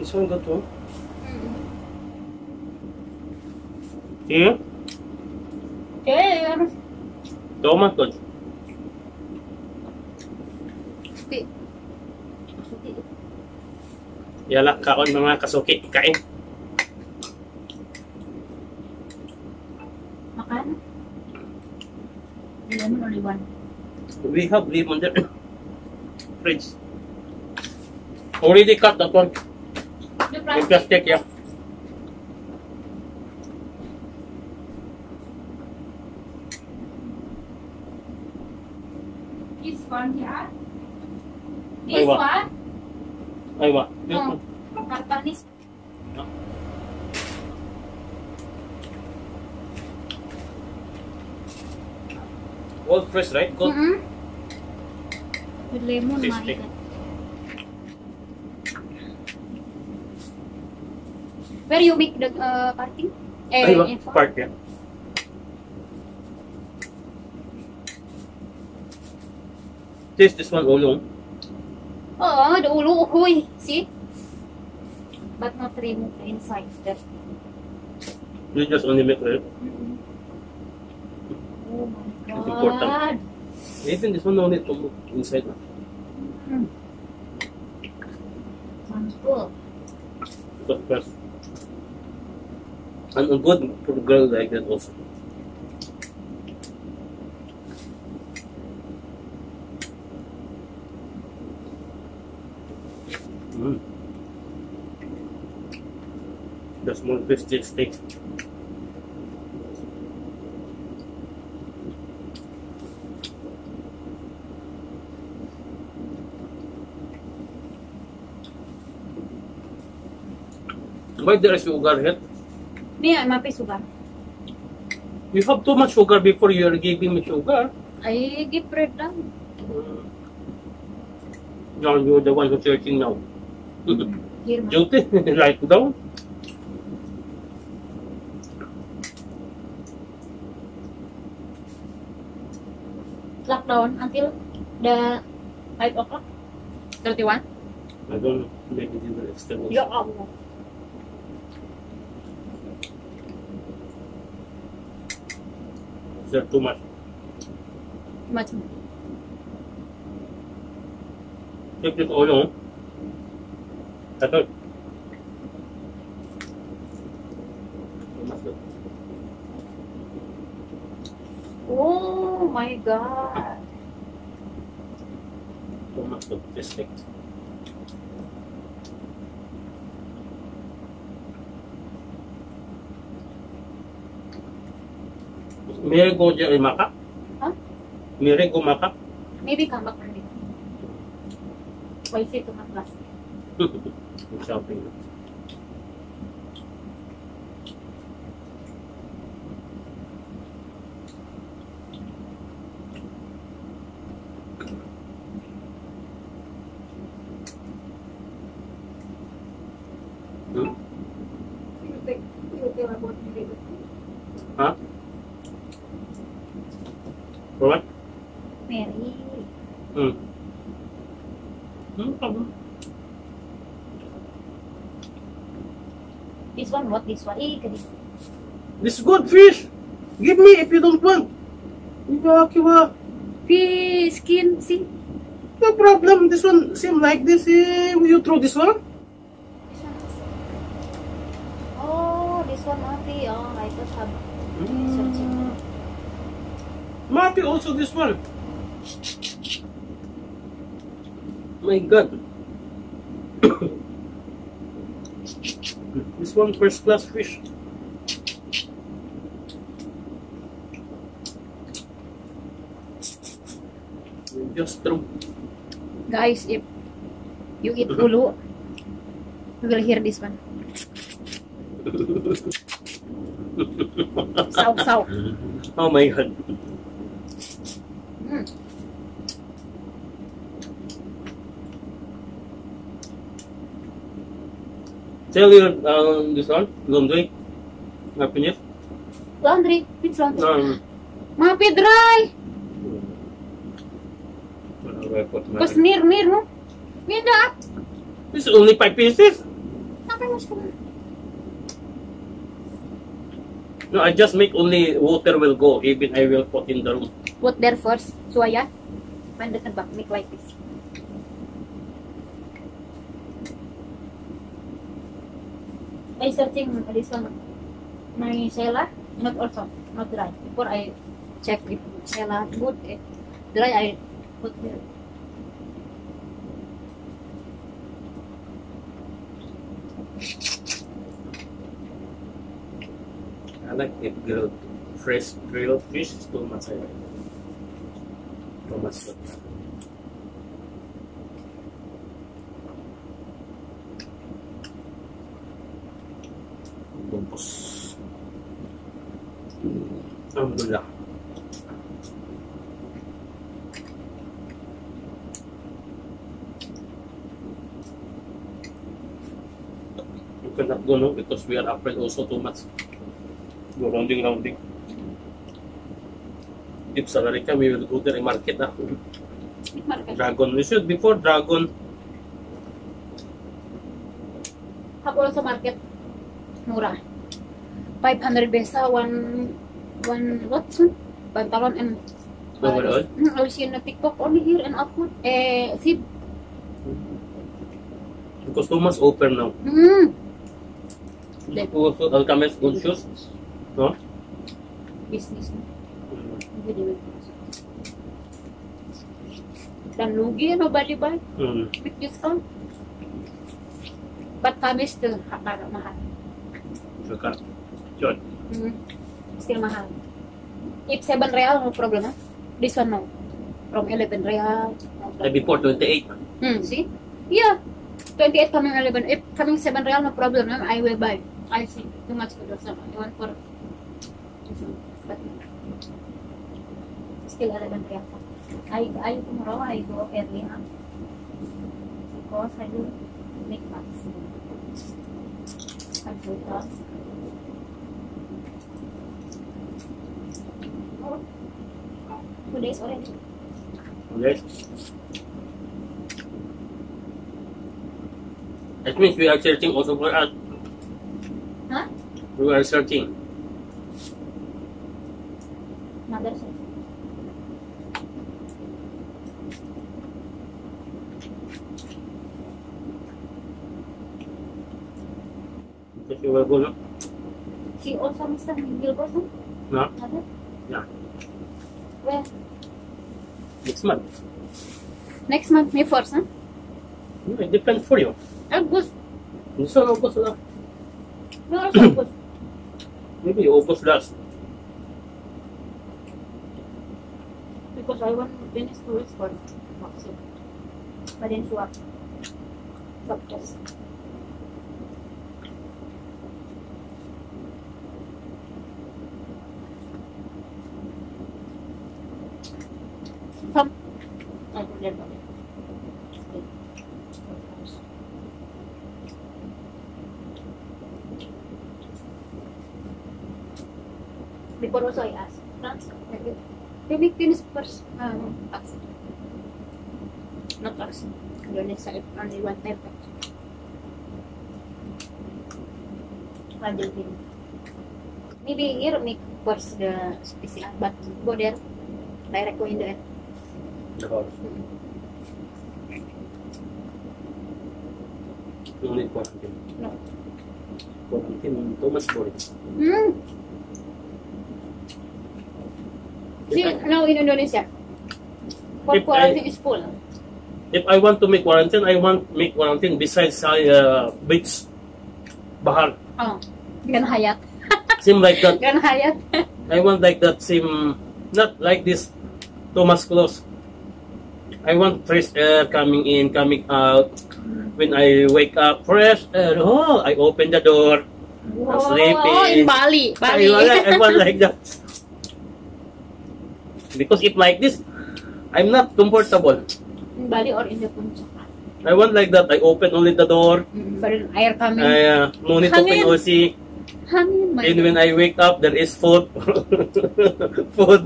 This one good one. Mm. Tomat good. Suki. Suki. Yala, kaon mga kasuki. Kain. Makan. Lemon only one. We have lemon there. Fridge. Already cut that one. Di plastik ya. This one here. This one. No. All hmm. ya. fresh, right? Cold. Mm -hmm. With lemon, Ini Where you make the uh, parting? Eh, Ay, wa. info? Part, yeah. Taste this one ulong. Oh, the ulo, uhoy. See? But not remove the inside. That. You just only make it. Mm-mm. Oh my It's god. important. Even this one no need to look inside. Mm. Sounds good. But first. And a good for a girl like that also. Mm. The small biscuit steak. Why there is sugar here? Me, I'm happy sugar. You have too much sugar before you are giving me sugar. I give bread down. Mm. Now you're the one who's searching now. Ma. Guilty, right down. Lockdown until the 5 o'clock. 31? I don't know. Maybe they will extend it. They're too much. Much more. Take this oil on. That's it. Oh my god. Tomato, just like Mere ko jay makak? Ha? Mere ko makak? Maybe kamak na rin. May sito na plastic. Shopping. Mary. Hmm. Problem. This one, what? This one? Eh. This is good fish. Give me if you don't want. Iba, kiwa. Fish skin, see? No problem. This one seem like this. Eh, will you throw this one? This one. Oh, this one, Mati. Oh, I thought have Mm. Mati also this one. My God. this one first class fish. Just throw. Guys, if you eat ulo, you will hear this one. Saw, saw. Oh my God. Mm. Tell your um, this one, laundry. Happiness. Laundry. Which laundry? Um, Mapi dry. put my- Because near, near, no? Minda. This is only five pieces. ka na. No, I just make only water will go, even I will put in the room. Put there first. So, ayan. Pandit na ba? Make like this. I searching. My Sela, not also, not dry. Before I check if Sela good, eh. dry I put there. I like it grilled, fresh grilled fish is too much. Too much. Cannot go no because we are afraid also too much. Go rounding rounding. If salary ka, we will go there and market na. Market. Dragon. We should before dragon. Hapo sa market. Mura. 500 besa, one, one, what's one? Pantalon and Overall. Mm, I was in a TikTok only here and upload. Eh, see, Because too much open now. mm, No? business Dan lugi, no, bali ba? Mm. Big discount. But kami still ha- para mahal. Saka. Yun. Mm, still mahal. If 7 real, no problem, ha? This one, no. From 11 real. No before 28. Hmm, see? Yeah. 28 coming 11. If coming 7 real, no problem. ma'am. I will buy. I see. Too much for those. I want for. But still 11 real. I, I tomorrow I go early huh? because I will make maths. Computer. Oh, two days already. Okay. That means we are searching also for us. You are searching. Another search. If you were good. She also missed a single person? No. Another? No. Where? Next month. Next month, May 1st, huh? No, it depends for you. August. So August. No, August. Maybe August last. Because I want to finish two weeks for vaccine. But then swap. Swap test. Come. I let before also I ask. The victim is first, um, us. Not us. Only, only one time. What do you think? Maybe here make first the PCR, but go there, direct go in there. Of course. Mm -hmm. No need quarantine. No. Thomas Boris. Mm. See, now in Indonesia, for If I- is full. If I want to make quarantine, I want make quarantine besides uh, beach, bahar. Oh, Gan Hayat. Seem like that. Gan Hayat. I want like that. Seem not like this. Too much close. I want fresh air coming in, coming out. When I wake up, fresh air. Oh, I open the door. Oh, sleeping. in Bali. I Bali. want, I want like that. Because if like this, I'm not comfortable. in Bali or in the Puncak. I want like that. I open only the door. Mm, But air coming. I uh, no need to open Hangin. OC. Hangin, And when I wake up, there is food, food,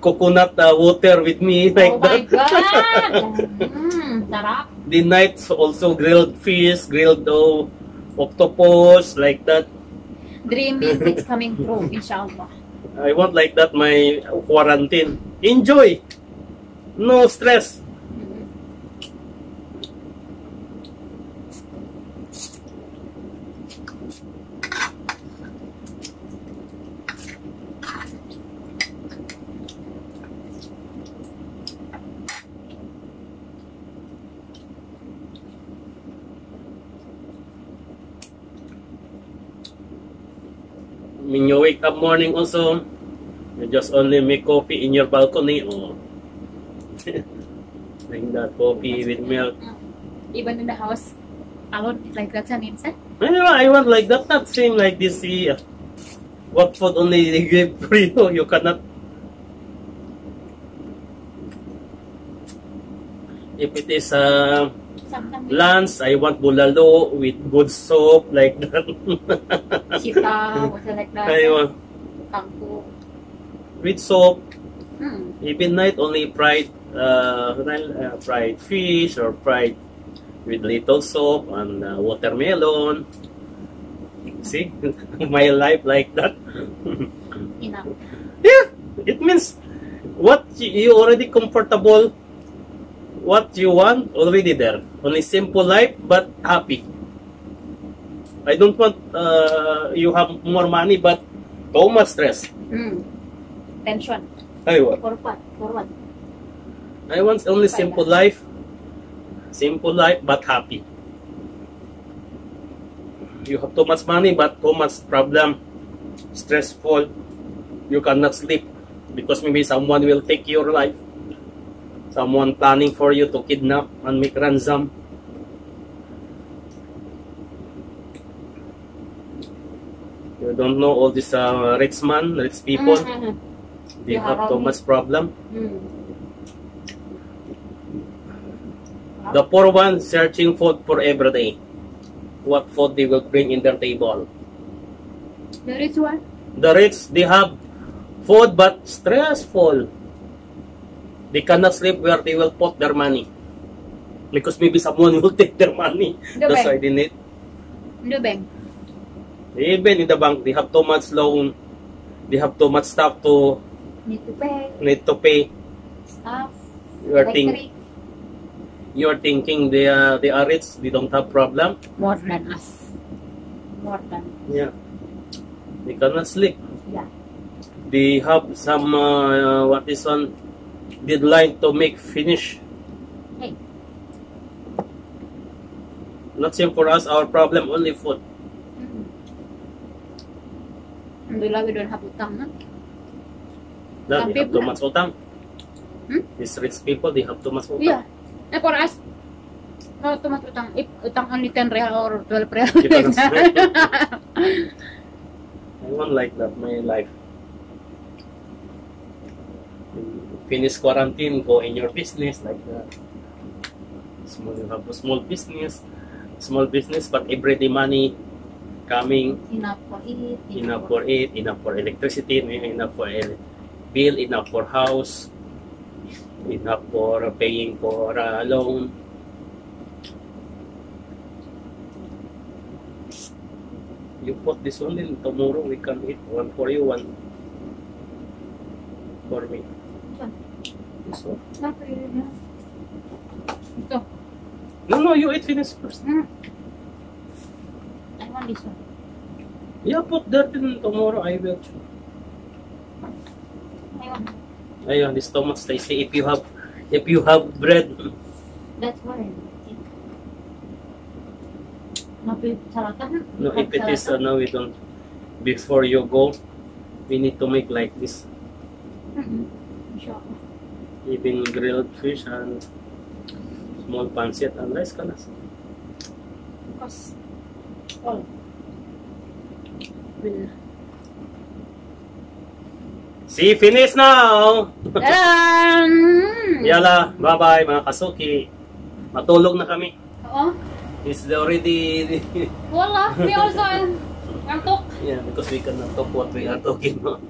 coconut uh, water with me like oh my that. God! mm, sarap. The nights also grilled fish, grilled oh, octopus like that. Dreaming it's coming true, inshallah. I want like that my quarantine. Enjoy. No stress. When you wake up morning also, you just only make coffee in your balcony or like that coffee with milk. Even in the house, alone, like that, and inside. Anyway, I want like that, not same like this here. What food only they give for you, you cannot. If it is uh, lunch, I want bulalo with good soup like that. sita, like that. I want Kangkong. with soup. Hmm. Even night only fried uh, uh, fried fish or fried with little soup and uh, watermelon. See, my life like that. Enough. yeah, it means what you already comfortable, what you want already there. Only simple life but happy. I don't want uh, you have more money but too much stress. Hmm. Tension. I want. For what? For what? I want only simple life. Simple life but happy. You have too much money but too much problem. Stressful. You cannot sleep because maybe someone will take your life. Someone planning for you to kidnap and make ransom. You don't know all these uh, rich man, rich people. Mhm. They Yeah, have too much problem. Hmm. The poor one searching food for every day. What food they will bring in their table. There is one. The rich, they have food but stressful. They cannot sleep where they will put their money. Because maybe someone will take their money. The That's bank. why they need. The bank. Even in the bank, they have too much loan. They have too much stuff to Need to pay. need to pay. Stuff. You are, think, electric. you are thinking they are, they are rich, they don't have problem. More than us. More than. Yeah. They cannot sleep. Yeah. They have some, uh, what is one, deadline to make finish. Hey. Not same for us, our problem only food. Mm-hmm. Alhamdulillah, we don't have utang, no? Some they have too much utang. Hmm? These rich people, they have too much utang. Yeah. And for us, no, too much utang. If utang only 10 real or 12 real. You cannot spend. I want like that, my life. Finish quarantine, go in your business like that. Small, you have a small business, small business, but everyday money coming, enough for it. enough for it, enough for electricity, enough for bill, enough for house, enough for paying for uh, loan. You put this one in tomorrow we can eat one for you, one for me. This one. No. Ito. No, no, you eat finish first. Mm. I want this one. Yeah, put that in tomorrow. I will. want. Ayun, this too much tasty. If you have, if you have bread, That's why. Salatan. No, if it is, uh, no, we don't. Before you go, we need to make like this. Mm-mm. Inshallah. Even grilled fish and small pancit and rice ka na. Because all will. See, finish now! Tadam! Yala, bye-bye mga kasuki. Matulog na kami. Oo. It's already... Wala. We also antok. yeah, because we cannot talk what we are talking about.